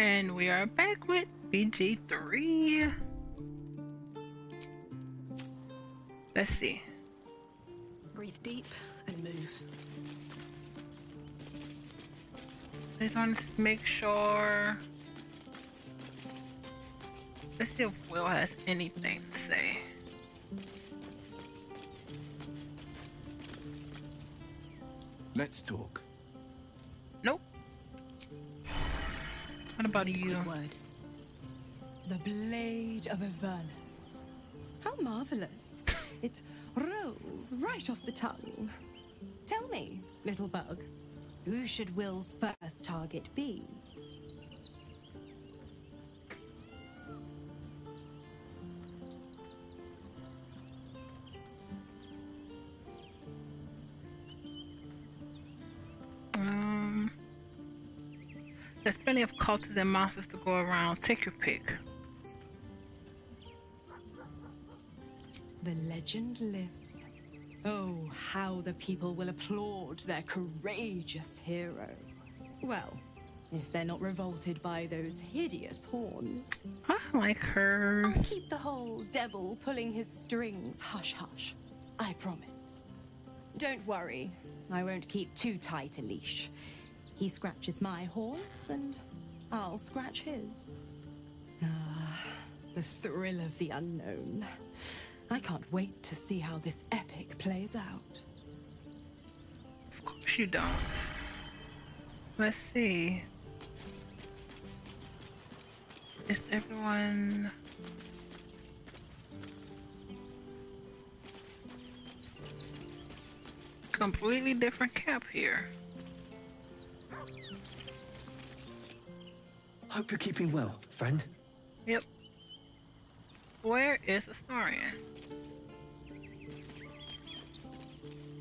And we are back with BG3. Let's see. Breathe deep and move. I just want to make sure. Let's see if Wyll has anything to say. Let's talk. What about you? Word. The blade of Avernus. How marvelous. it rolls right off the tongue. Tell me, little bug, who should Wyll's first target be? Plenty of cultists and monsters to go around. Take your pick. The legend lives. Oh, how the people will applaud their courageous hero. Well, if they're not revolted by those hideous horns. I like her. I'll keep the whole devil pulling his strings hush hush. I promise. Don't worry, I won't keep too tight a leash. He scratches my horns and I'll scratch his. Ah, the thrill of the unknown. I can't wait to see how this epic plays out. Of course you don't. Let's see. Is everyone completely different cap here? Hope you're keeping well, friend. Yep. Where is Astarion?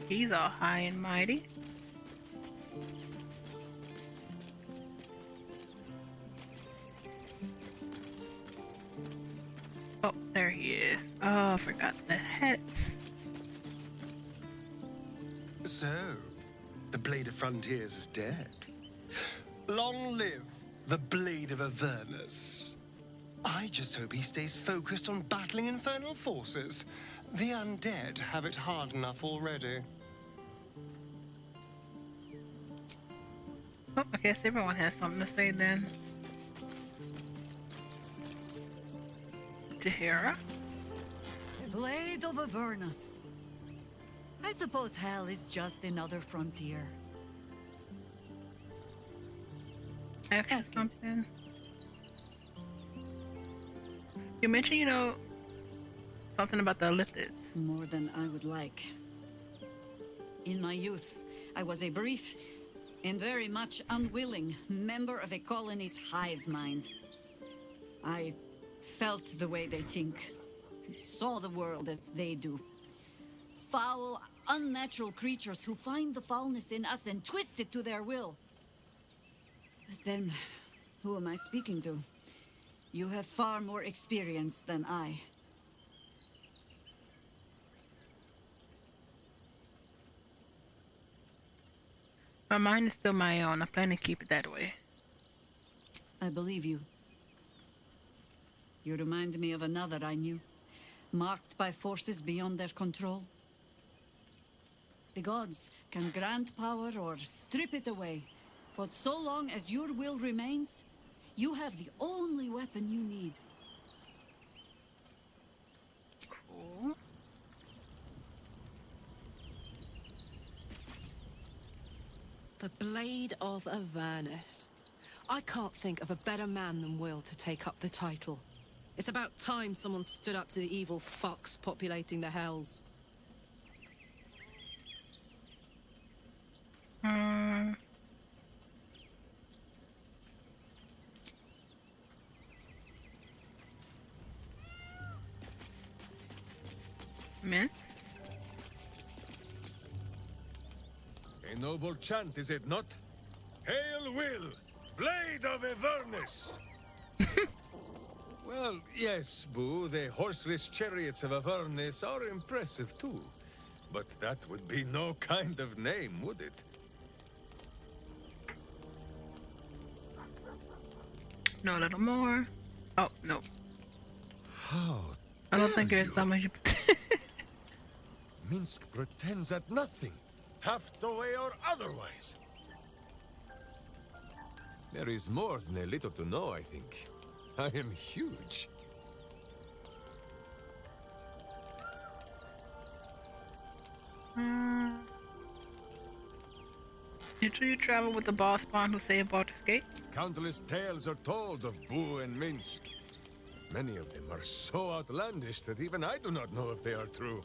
He's all high and mighty. Oh, there he is. Oh, I forgot the hats. So, the Blade of Frontiers is dead. Long live the Blade of Avernus. I just hope he stays focused on battling infernal forces. The undead have it hard enough already. Oh, I guess everyone has something to say then. Jaheira? The Blade of Avernus. I suppose hell is just another frontier. Ask it. something. You mentioned, you know, something about the Illithids. More than I would like. In my youth, I was a brief and very much unwilling member of a colony's hive mind. I felt the way they think, saw the world as they do. Foul, unnatural creatures who find the foulness in us and twist it to their will. But then, who am I speaking to? You have far more experience than I. My mind is still my own. I plan to keep it that way. I believe you. You remind me of another I knew, marked by forces beyond their control. The gods can grant power or strip it away, but so long as your will remains, you have the only weapon you need. Cool. The Blade of Avernus. I can't think of a better man than Wyll to take up the title. It's about time someone stood up to the evil fucks populating the hells. Chant, is it not? Hail Wyll, Blade of Avernus! well, yes, Boo, the horseless chariots of Avernus are impressive too. But that would be no kind of name, would it? No, a little more. Oh, no. How I don't think dare you're as you? dumb as you. Minsc pretends at nothing, half the way or otherwise. There is more than a little to know, I think. I am huge. Hmm. Did you travel with the Bhaalspawn who saved Baldur's Gate? Countless tales are told of Boo and Minsc. Many of them are so outlandish that even I do not know if they are true.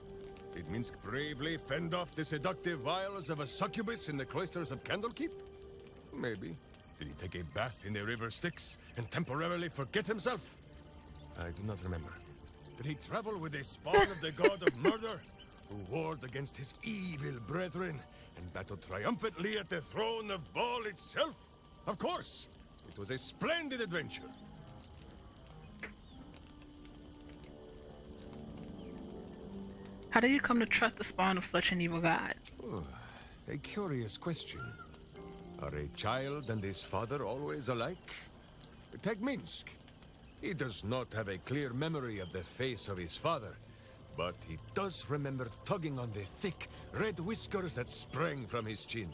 Did Minsc bravely fend off the seductive vials of a succubus in the cloisters of Candlekeep? Maybe. Did he take a bath in the river Styx and temporarily forget himself? I do not remember. Did he travel with a spawn of the god of murder, who warred against his evil brethren and battled triumphantly at the throne of Bhaal itself? Of course! It was a splendid adventure. How do you come to trust the spawn of such an evil god? Oh, a curious question. Are a child and his father always alike? Take Minsc. He does not have a clear memory of the face of his father, but he does remember tugging on the thick, red whiskers that sprang from his chin.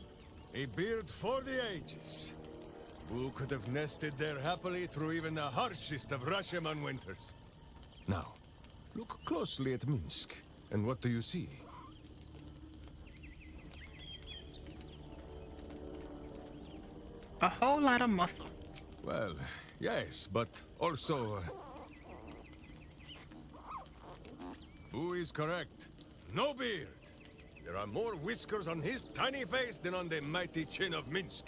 A beard for the ages. Who could have nested there happily through even the harshest of Rashemen winters? Now, look closely at Minsc, and what do you see? A whole lot of muscle. Well, yes, but also... Uh... Boo is correct. No beard. There are more whiskers on his tiny face than on the mighty chin of Minsc.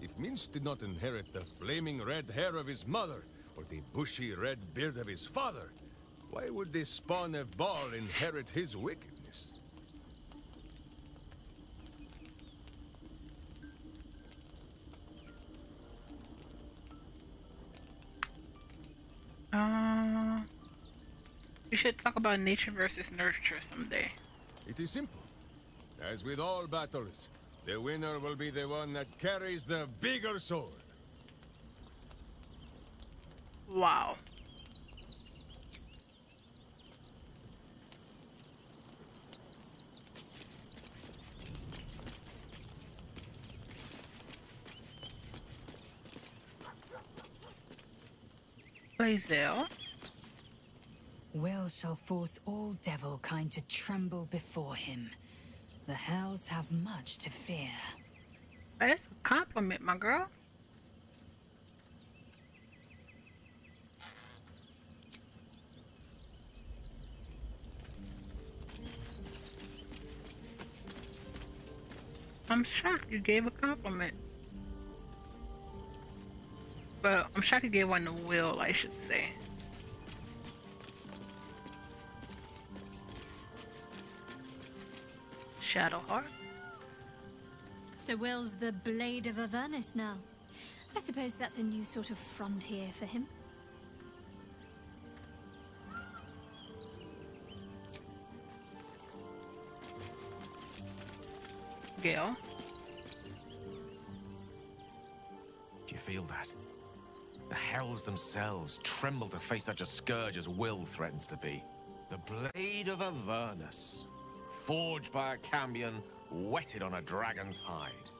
If Minsc did not inherit the flaming red hair of his mother, or the bushy red beard of his father, why would the spawn of Bhaal inherit his wickedness? Uh, we should talk about nature versus nurture someday. It is simple. As with all battles, the winner will be the one that carries the bigger sword. Wow. Wyll shall force all devil kind to tremble before him. The hells have much to fear. That's a compliment, my girl. I'm shocked you gave a compliment. But I'm shocked you gave one to Wyll, I should say. Shadowheart. So Wyll's the Blade of Avernus now. I suppose that's a new sort of frontier for him. Gale. Do you feel that? The hells themselves tremble to face such a scourge as Wyll threatens to be. The Blade of Avernus, forged by a Cambion, whetted on a dragon's hide.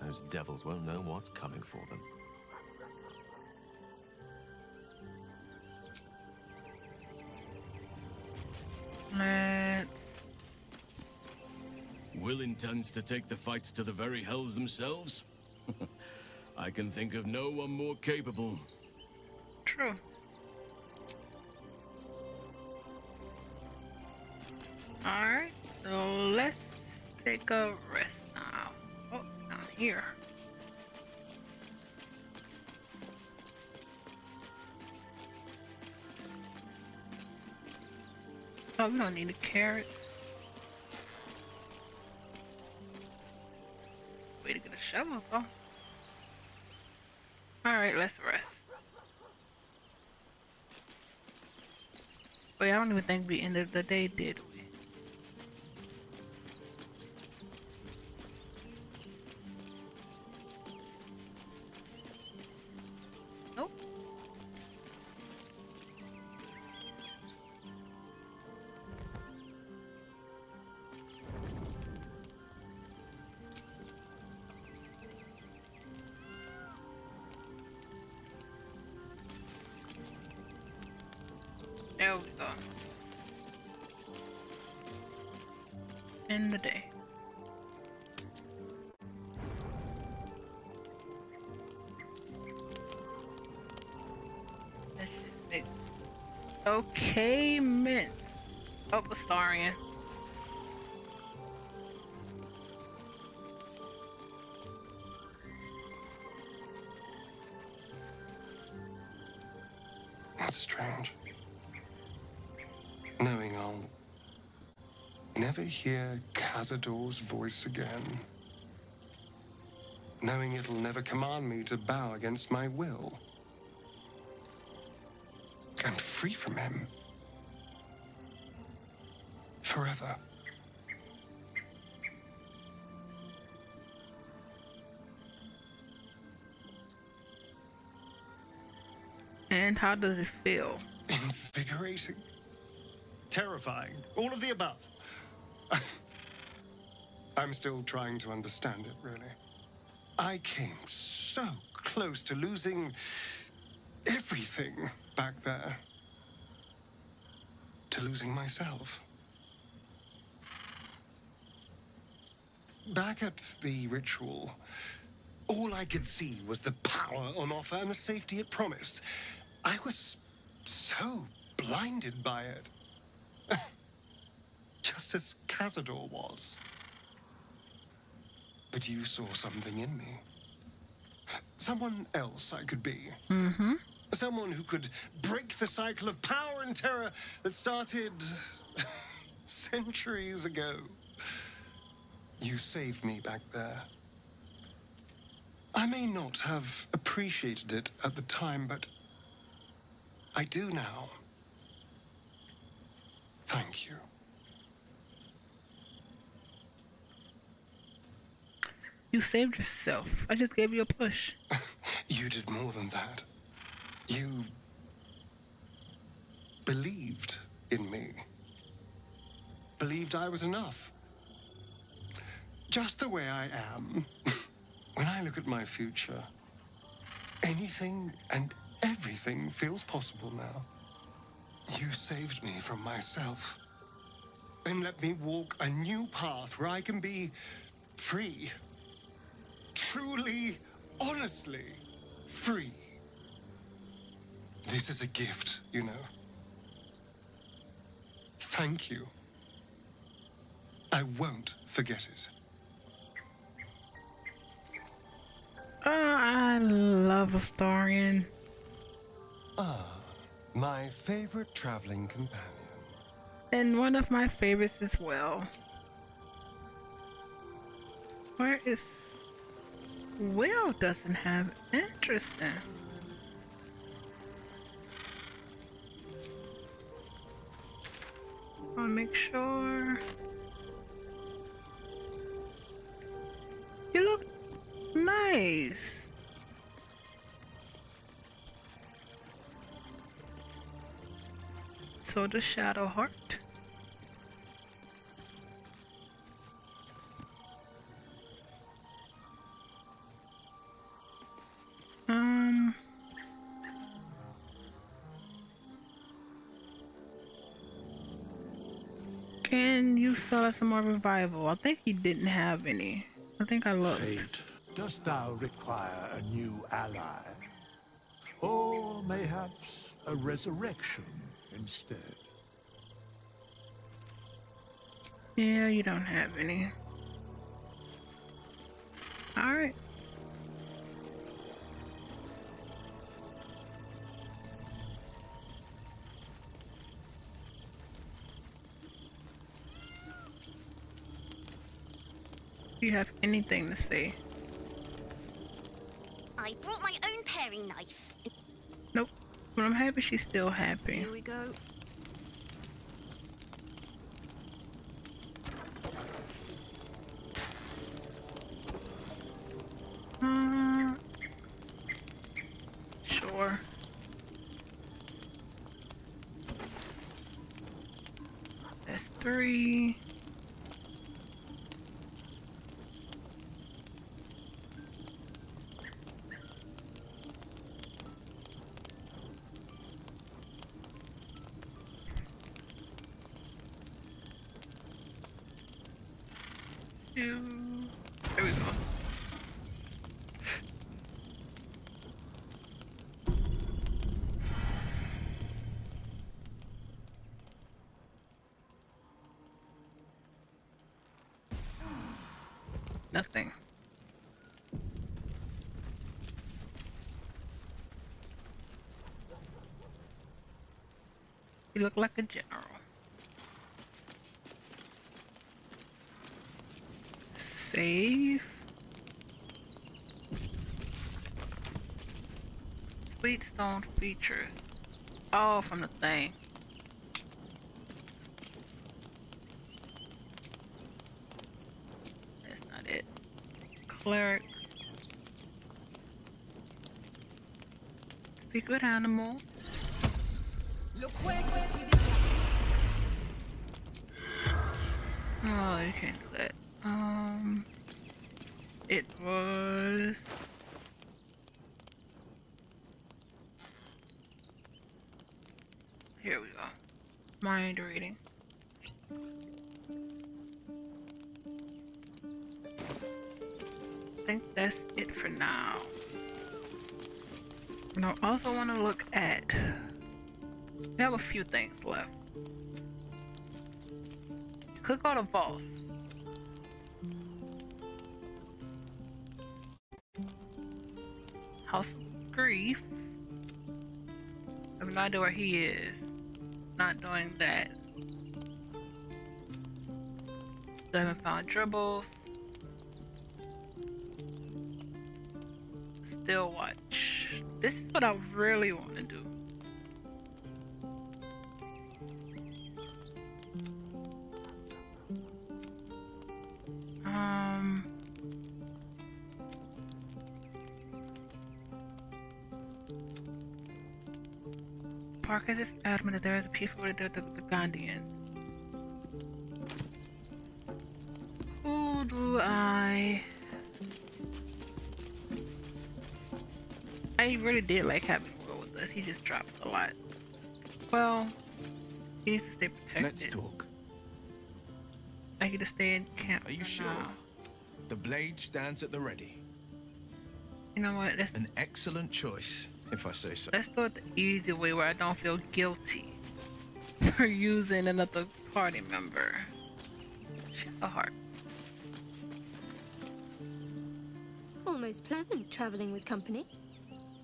Those devils won't know what's coming for them. Let's Wyll intends to take the fights to the very hells themselves? I can think of no one more capable. Alright, so let's take a rest now. Oh, down here. Oh, we don't need the carrots. Way to get a shovel, though. Alright, let's rest. Wait, I don't even think we ended the day, did never hear Cazador's voice again. Knowing it'll never command me to bow against my will. I'm free from him. Forever. And how does it feel? Invigorating. Terrifying. All of the above. I'm still trying to understand it, really. I came so close to losing everything back there. To losing myself. Back at the ritual, all I could see was the power on offer and the safety it promised. I was so blinded by it. Just as Cazador was. But you saw something in me. Someone else I could be. Mm-hmm. Someone who could break the cycle of power and terror that started centuries ago. You saved me back there. I may not have appreciated it at the time, but I do now. Thank you. You saved yourself. I just gave you a push. You did more than that. You believed in me. Believed I was enough. Just the way I am. when I look at my future, anything and everything feels possible now. You saved me from myself. And let me walk a new path where I can be free. Truly, honestly free. This is a gift, you know. Thank you. I won't forget it. Oh, I love Astarion. Ah, my favorite traveling companion. And one of my favorites as well. Where is Wyll doesn't have interest in. I'll make sure. You look nice. So does Shadowheart. Some more revival? I think he didn't have any. I think I looked. Fate, dost thou require a new ally? Or mayhaps a resurrection instead? Yeah, you don't have any. Anything to say? I brought my own paring knife. Nope. But I'm happy she's still happy. Here we go. Uh, sure. That's three. Do. There we go. Nothing. You look like a general. Save. Sweetstone features. Oh, from the thing. That's not it. Cleric. Speak with animal. Oh, you can't do that. Um, it was. Here we go. Mind reading. I think that's it for now. And I also want to look at. We have a few things left. Could go to Voss. House of Grief. I have no idea where he is. Not doing that. Seven found dribbles. Still watch. This is what I really want is adamant that there is a peaceful way to the, the Gondians. Who do I? I really did like having Wyll with us. He just drops a lot. Well, he needs to stay protected. Let's talk. I need to stay in camp. Are you sure? now. The blade stands at the ready. You know what? Let's An excellent choice, if I say so. Let's do it the easy way where I don't feel guilty for using another party member. A heart. Almost pleasant traveling with company.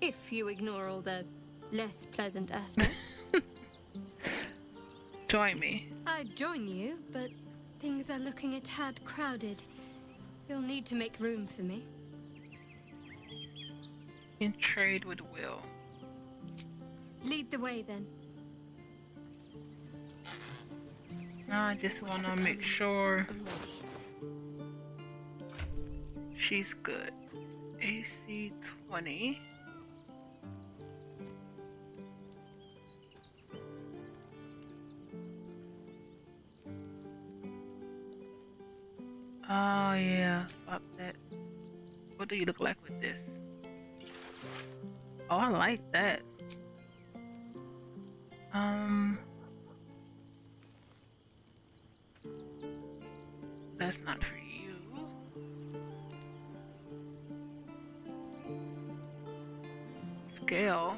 If you ignore all the less pleasant aspects. Join me. I'd join you, but things are looking a tad crowded. You'll need to make room for me. In trade with Wyll. Lead the way then. I just want to make sure she's good. AC 20. Oh yeah, stop that. What do you look like with this? Oh, I like that. Um, that's not for you. Scale.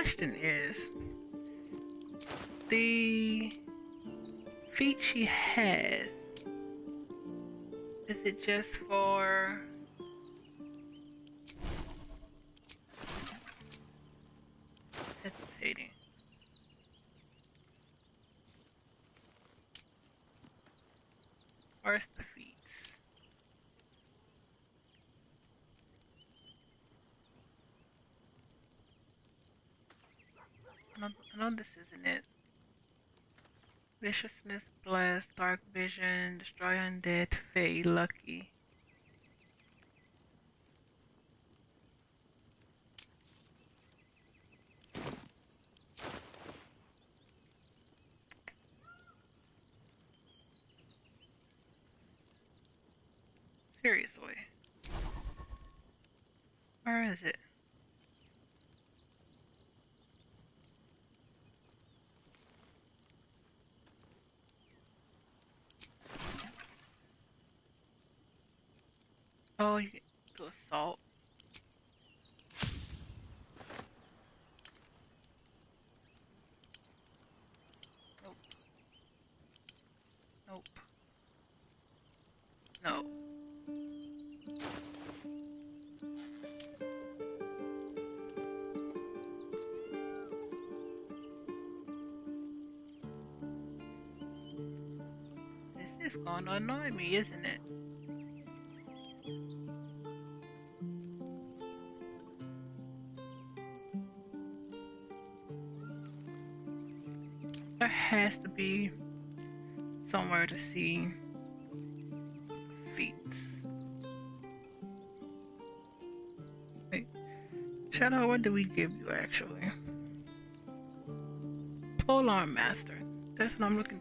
Question is, the feat she has, is it just for First defeats. I know, Isn't it. Viciousness, Blessed, Dark Vision, Destroy Undead, Fey, Lucky. Is going to annoy me, isn't it? There has to be somewhere to see feats. Wait, Shadow, what do we give you actually? Polearm Master. That's what I'm looking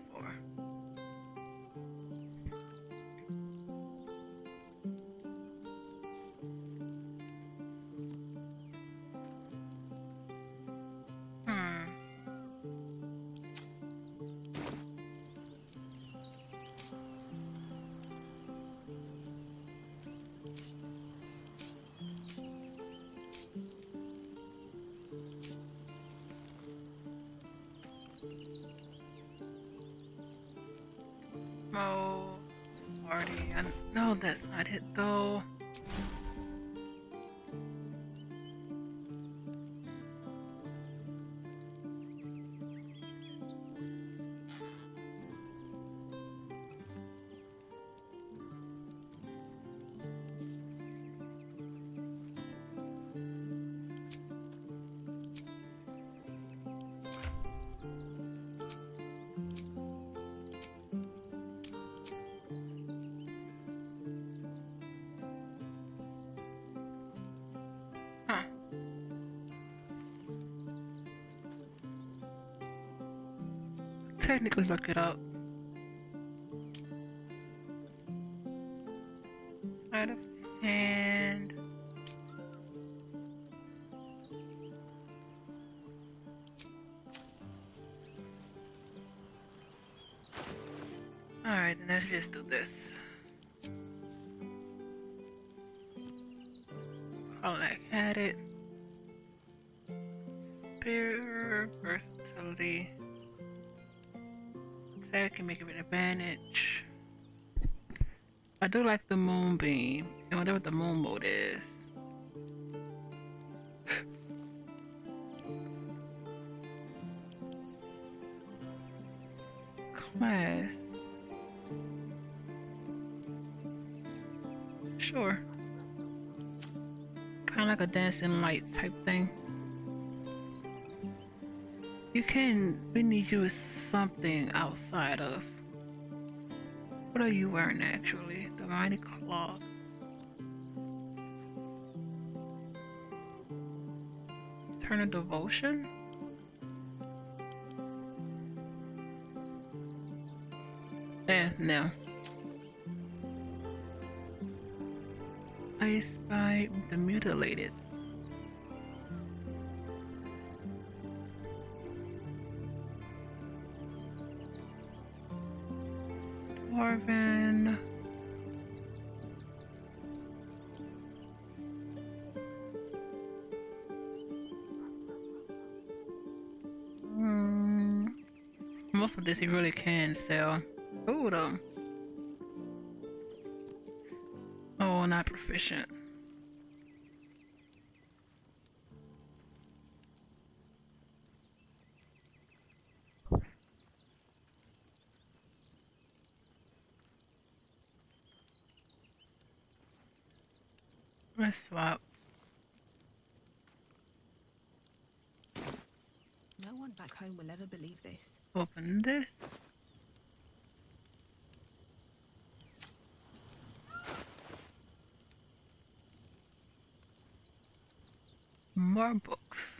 Technically look it up. Do like the moonbeam and whatever the moon mode is. Class. Sure. Kind of like a dancing light type thing. You can we really use something outside of. What are you wearing actually? Mighty cloth. Turn of devotion? Eh, no. I spy the mutilated. You really can sell. Ooh, though. Oh, not proficient. Let's swap. No one back home will ever believe this. Open this. More books.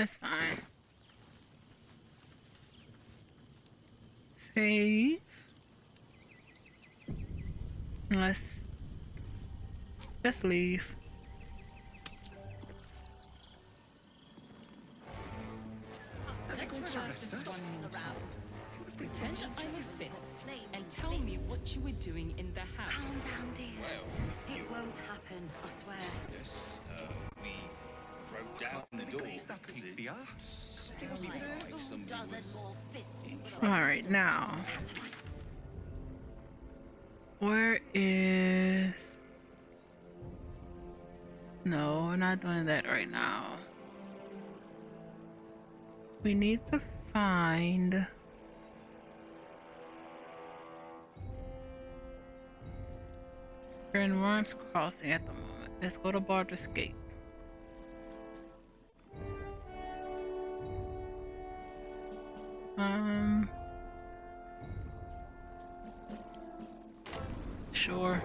That's fine. Save. Let's just leave. No, we're not doing that right now. We need to find. We're in Wyrm's Crossing at the moment. Let's go to Baldur's Gate. Um. Sure.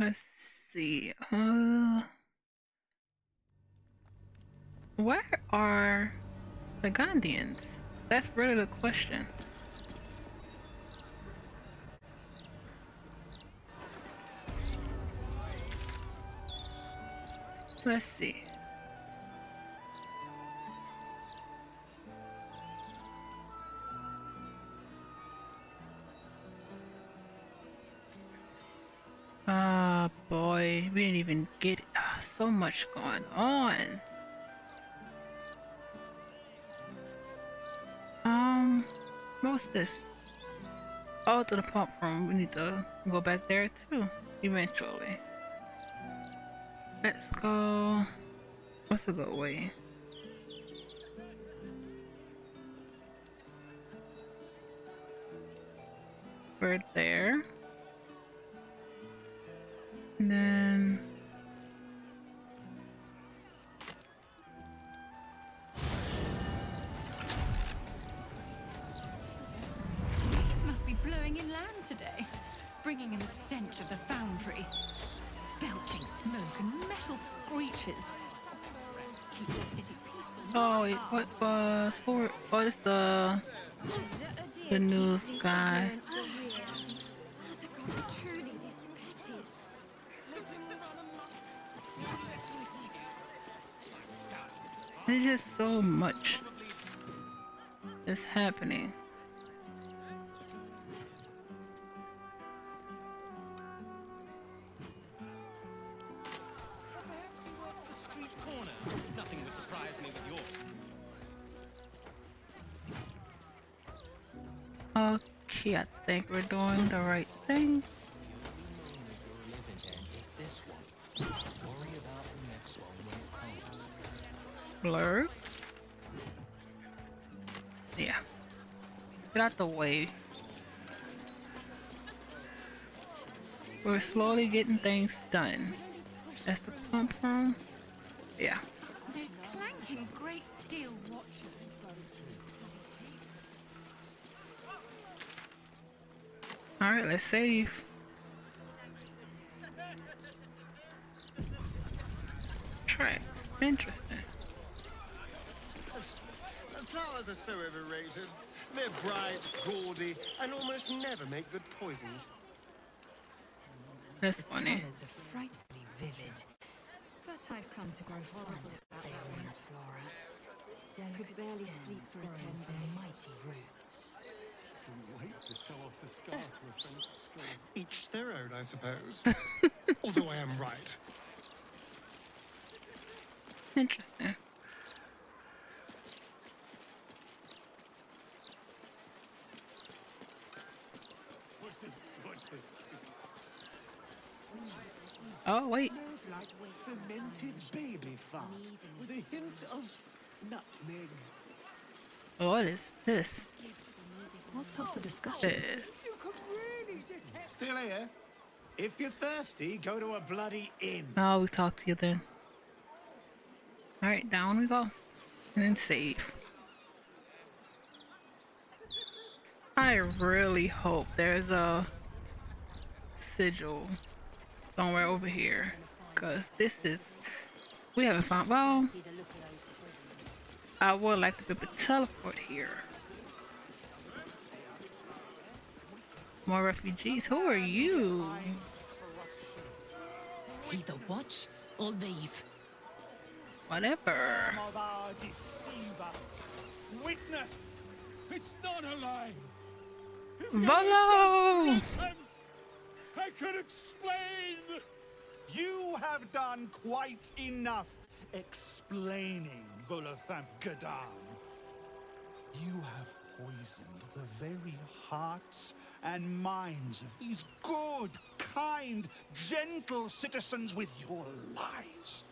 Let's see. Uh, where are the Gondians? That's really the question. Let's see. Much going on. Um, what's this? Oh, to the pump room. We need to go back there too, eventually. Let's go. What's a good way? We're there. There's just so much that's happening. Okay, I think we're doing the right thing. blur. Yeah. Get out the way. We're slowly getting things done. That's the pump room. Yeah. There's clanking great steel watches. Alright, let's save. So overrated. They're bright, gaudy, and almost never make good poisons. That's funny. Colours are frightfully vivid. But I've come to grow fond of fairings, Flora. Delicate Could barely stems sleep for a growing ten from day. mighty roots. Can wait to show off the scar to a friends at school. Each their own, I suppose. Although I am right. Interesting. Watch this, watch this. Oh, wait. Smells like fermented baby fart with a hint of nutmeg. What is this? What's up for discussion? Uh, Still here? If you're thirsty, go to a bloody inn. Oh, we talk to you then. Alright, down we go. And then save. I really hope there's a sigil somewhere over here. Because this is... We haven't found... Well... I would like to be able to teleport here. More refugees. Who are you? Either watch or leave. Whatever. of. Witness, it's not a lie. If Volo! I can explain. You have done quite enough explaining, Volothamp Geddarm. You have poisoned the very hearts and minds of these good, kind, gentle citizens with your lies,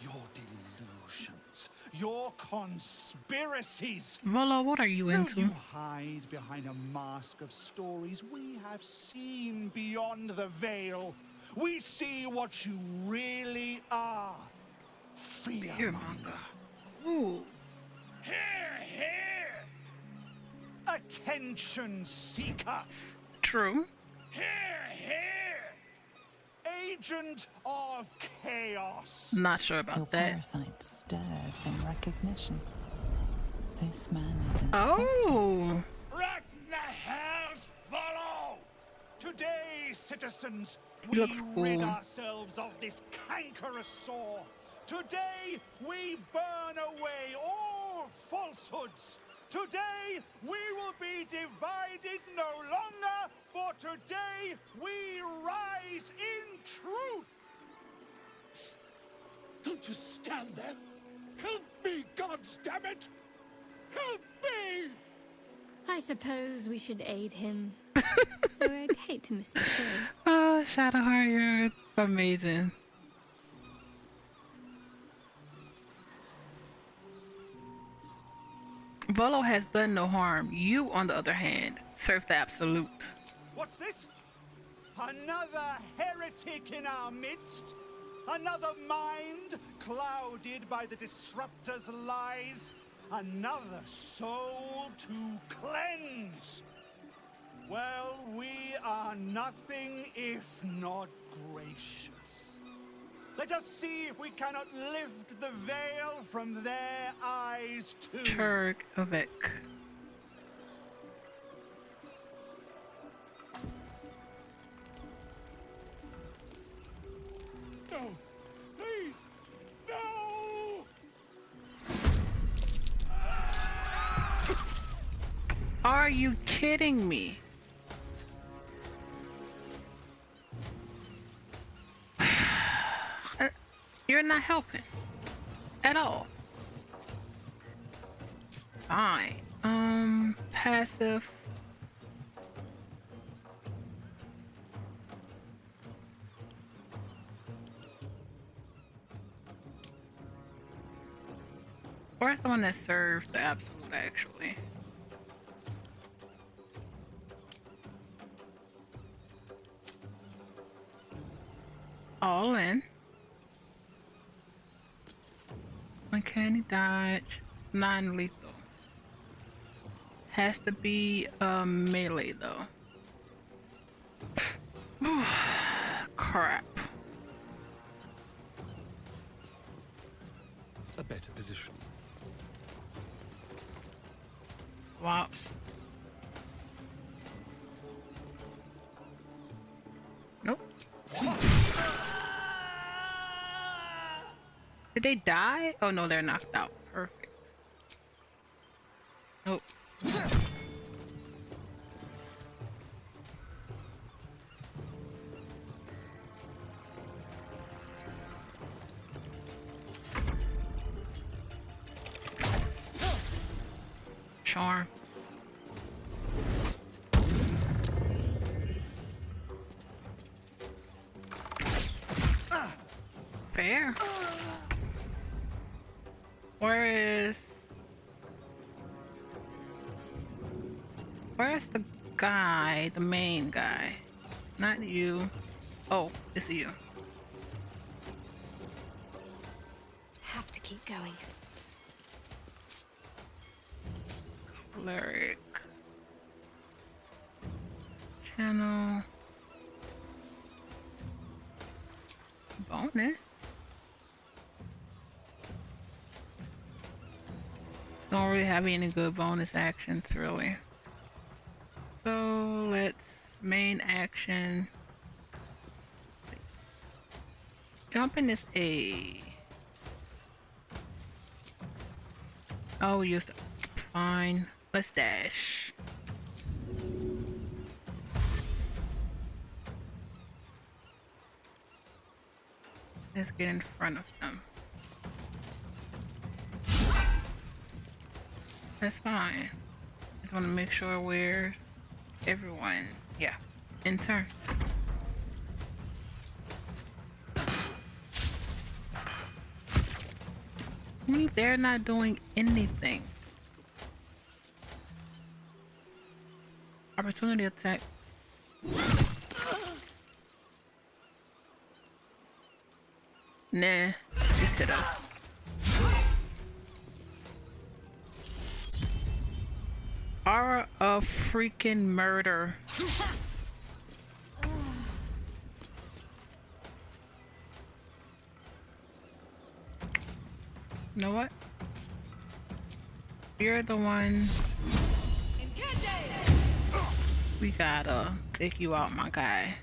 your delusions, your conspiracies. Volo, what are you Though into? you hide behind a mask of stories, we have seen beyond the veil. We see what you really are. Fearmonger. Ooh. Here, here! Attention seeker. True. Here, here! Agent of chaos. Not sure about Your that. parasite stirs in recognition. This man is infected. Oh. Ragnahells follow! Today, citizens, we looks rid cool. ourselves of this cankerous sore. Today, we burn away all falsehoods. Today, we will be divided no longer, for today, we rise in truth. Don't just stand there. Help me, gods damn it! Help me! I suppose we should aid him. Though I'd hate to miss the show. Oh, Shadowheart, you're amazing. Volo has done no harm. You, on the other hand, serve the absolute. What's this? Another heretic in our midst? Another mind clouded by the disruptor's lies? Another soul to cleanse? Well, we are nothing if not gracious. Let us see if we cannot lift the veil from their eyes too. Turg kidding me? Uh, You're not helping. At all. Fine. Um, passive. Where's the one that serves the absolute actually? All in. Uncanny dodge, non-lethal. Has to be a melee though. They die? Oh no, they're knocked out. Where is... Where's the guy, the main guy? Not you. Oh, it's you. Have to keep going. Cleric. Have any good bonus actions, really. So let's main action. Jumping is A. Oh, we used. Fine. Let's dash. Let's get in front of them. That's fine. Just want to make sure we're everyone. Yeah. In turn. They're not doing anything. Opportunity attack. Nah, just hit us. Aura of freaking murder. You know what? You're the one. We gotta take you out, my guy.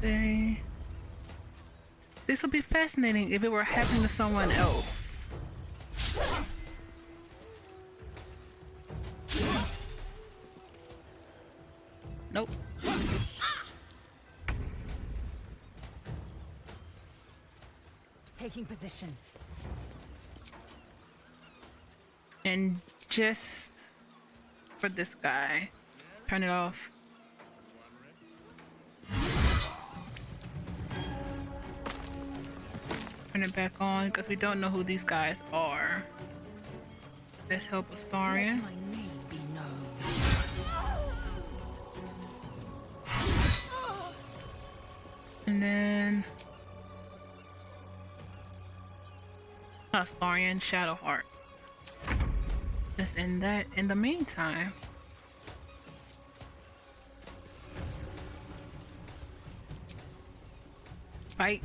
They... This would be fascinating if it were happening to someone else. Nope. Taking position. And just for this guy, turn it off. Turn it back on because we don't know who these guys are. Let's help Astarion. And then Astarion Shadowheart. Just in that in the meantime. Fight.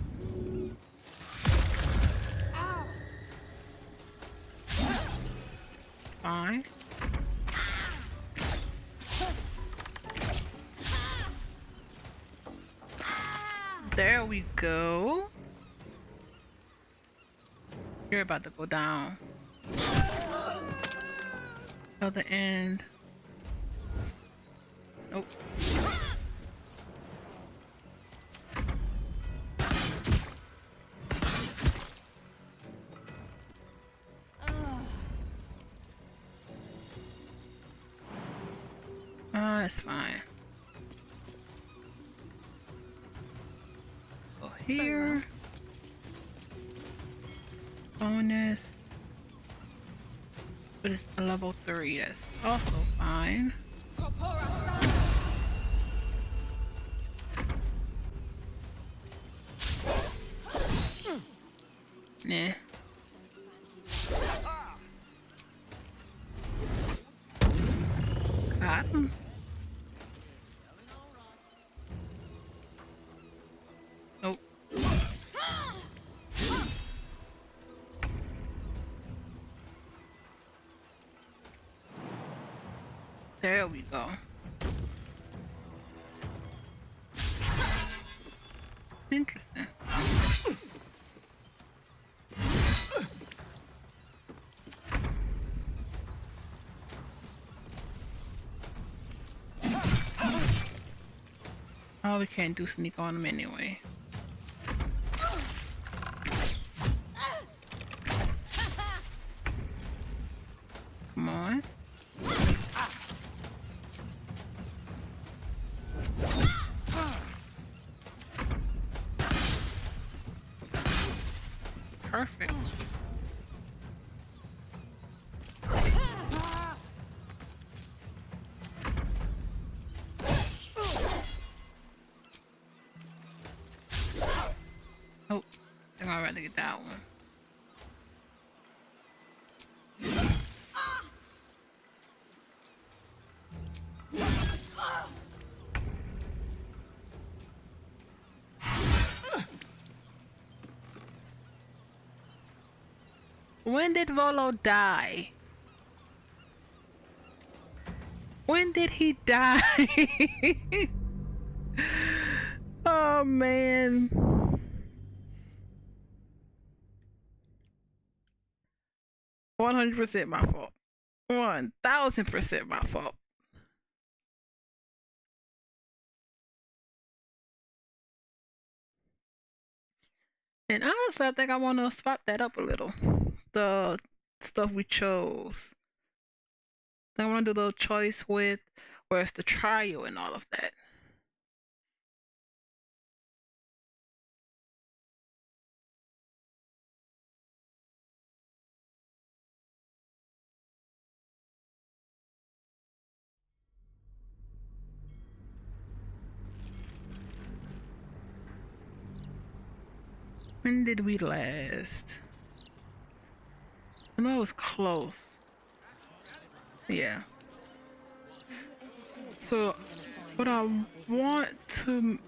You're about to go down. Other end. Nope. Nah. Nope. Oh. There we go. We can't do sneak on them anyway. When did Volo die? When did he die? oh man. One hundred percent my fault. One thousand percent my fault. And honestly, I think I want to swap that up a little. The stuff we chose. I want to do the choice with where it's the trial and all of that. When did we last? I know it was close. Yeah. So, what I want to